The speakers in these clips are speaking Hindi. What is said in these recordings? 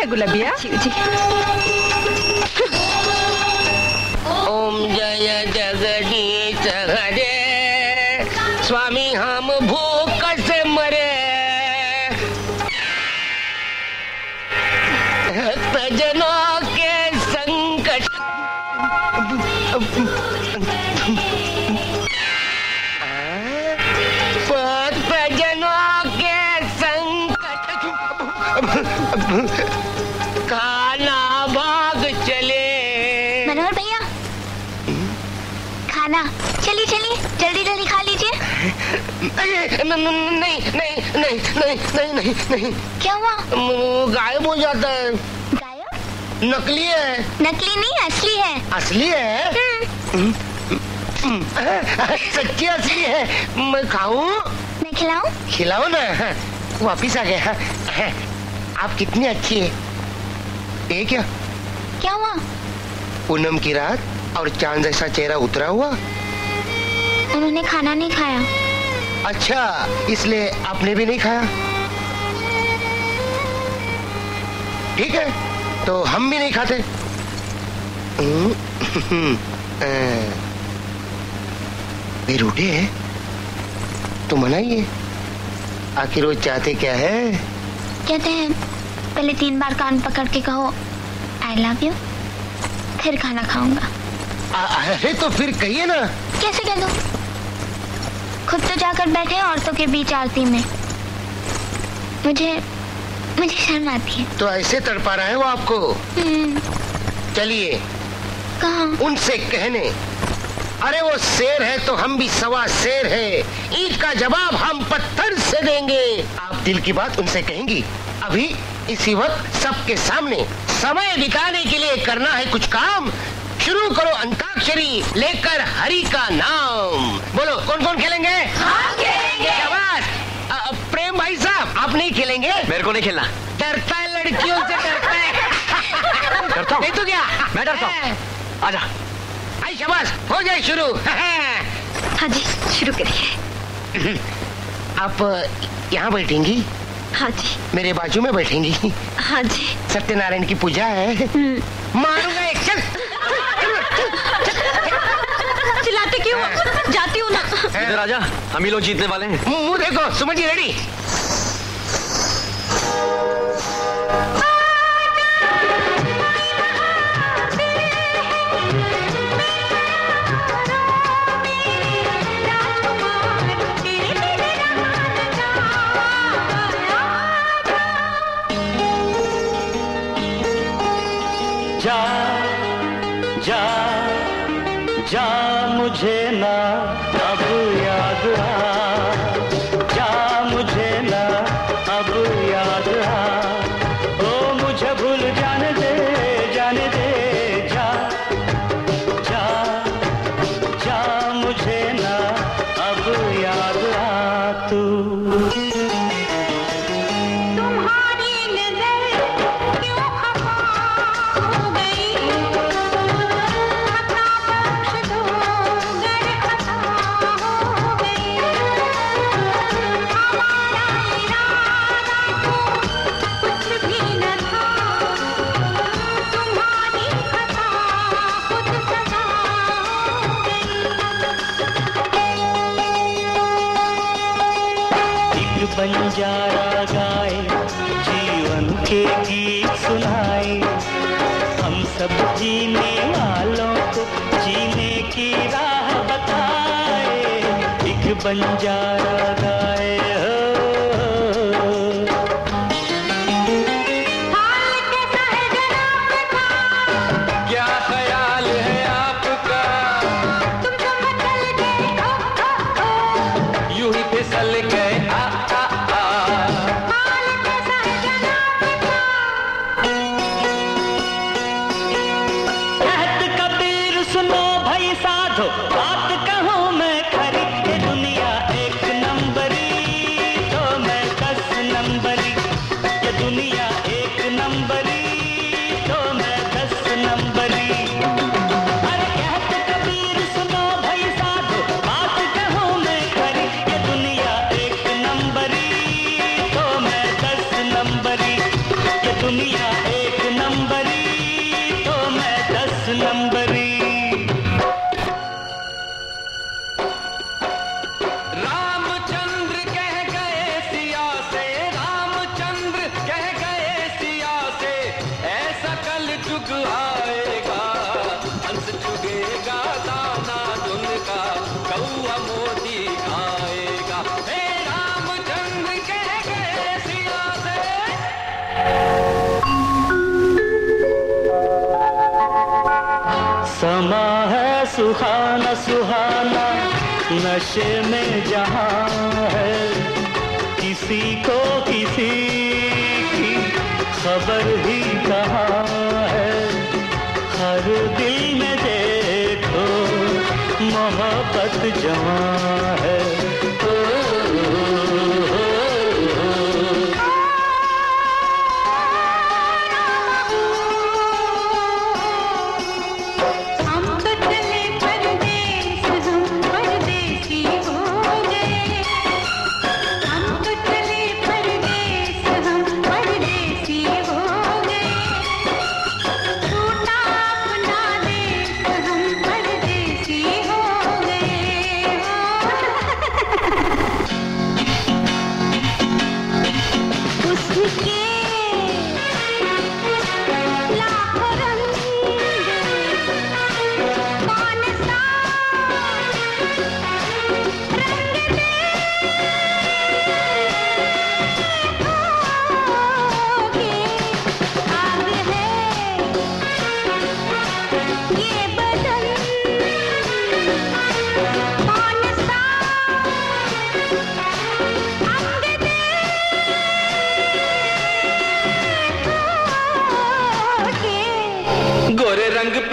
है गुलाबिया? ओम जय जगदीश हरे। स्वामी हम भूख से मरे। भक्तजनों के संकट। भक्तजनों के संकट। अरे, न- न- न- नहीं नहीं नहीं नहीं नहीं नहीं नहीं क्या हुआ गायब हो जाता है गायब नकली है नकली नहीं असली है असली है हम्म, सच्ची असली है मैं खाऊं मैं खिलाऊं खिलाओ ना वापिस आ गया आप कितनी अच्छी है ये क्या क्या हुआ पूनम की रात और चाँद जैसा चेहरा उतरा हुआ उन्होंने खाना नहीं खाया अच्छा इसलिए आपने भी नहीं खाया? ठीक है तो हम भी नहीं खाते। वे रूठे हैं तो मनाइए। आखिर वो चाहते क्या है? कहते हैं पहले तीन बार कान पकड़ के कहो आई लव यू फिर खाना खाऊँगा। अरे तो फिर कहिए ना। कैसे कह दूँ? खुद तो जाकर बैठे औरतों के बीच आरती में। मुझे मुझे शर्म आती है। तो ऐसे तड़पा रहा है वो आपको? हम्म, चलिए। कहाँ? उनसे कहने अरे वो शेर है तो हम भी सवा शेर है। ईट का जवाब हम पत्थर से देंगे। आप दिल की बात उनसे कहेंगी। अभी इसी वक्त सबके सामने समय बिताने के लिए करना है कुछ काम। शुरू करो अंताक्षरी लेकर हरि का नाम बोलो कौन कौन खेलेंगे शाबाश अ, अ, प्रेम भाई साहब आप नहीं खेलेंगे मेरे को नहीं खेलना। डरता है लड़कियों से डरता है। डरता हूँ? नहीं तो क्या? मैं डरता हूँ। आजा। आई शाबाश हो जाए शुरू। हाँ जी शुरू करिए। आप यहाँ बैठेंगी? हाँ जी। मेरे बाजू में बैठेंगी। हाँ जी। सत्यनारायण की पूजा है। मारूँगा एक चल चिल्लाते क्यों? जाती हूँ ना। इधर आजा हम ही लोग जीतने वाले हैं। मुँह मुँह देखो सुमन जी रेडी के गीत सुनाए हम सब जीने वालों को जीने की राह बताए। एक बंजारा सुहाना सुहाना, नशे में जहाँ है। किसी को किसी की खबर ही कहा है। हर दिल में देखो, मोहब्बत जहाँ है।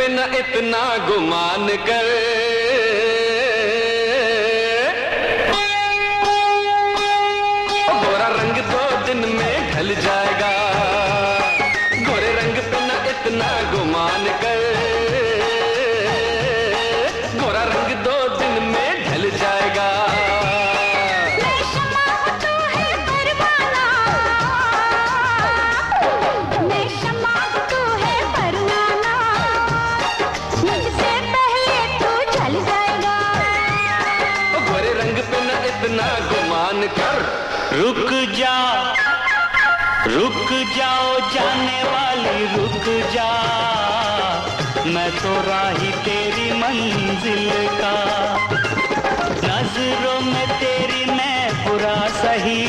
न इतना गुमान कर। गोरा रंग दो दिन में ढल जाएगा। गोरे रंग पे न इतना गुमान कर। इतना गुमान कर। रुक जा रुक जाओ, जाने वाली रुक जा। मैं तो राही तेरी मंजिल का। नज़रों में तेरी मैं बुरा सही।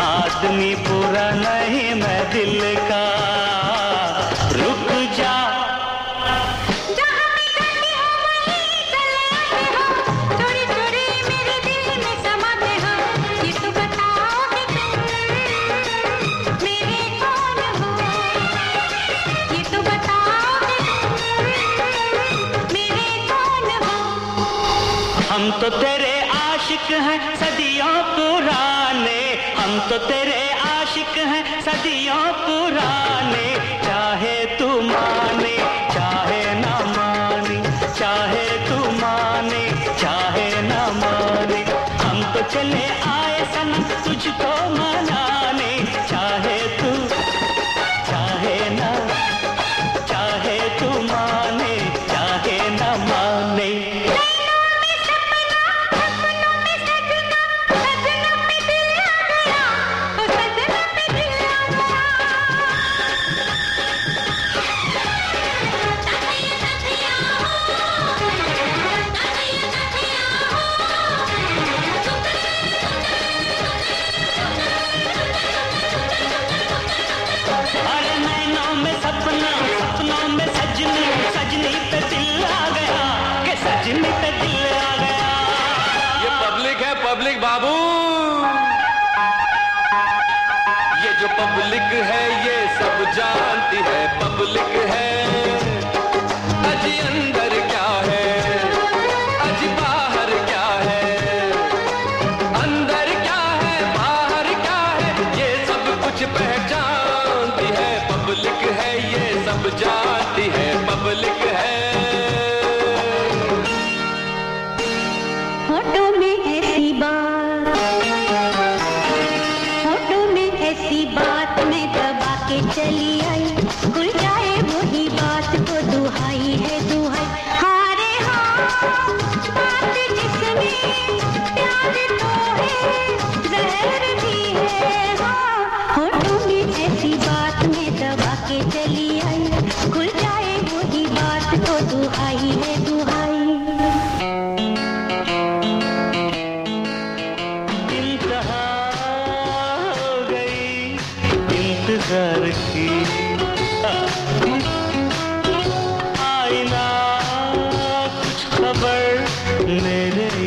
आदमी पूरा नहीं मैं दिल का। तो तेरे आशिक हैं, सदियों पुराने। हम तो तेरे आशिक हैं, सदियों पुराने। चाहे तू मान पब्लिक है ये सब जानती है पब्लिक है। अजी अंदर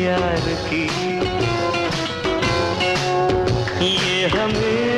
यार की। ये हमें